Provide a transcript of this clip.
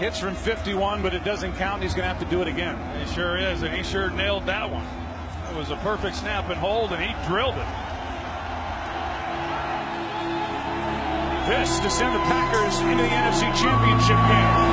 Hits from 51, but it doesn't count. He's going to have to do it again. He sure is, and he sure nailed that one. It was a perfect snap and hold, and he drilled it. This to send the Packers into the NFC Championship game.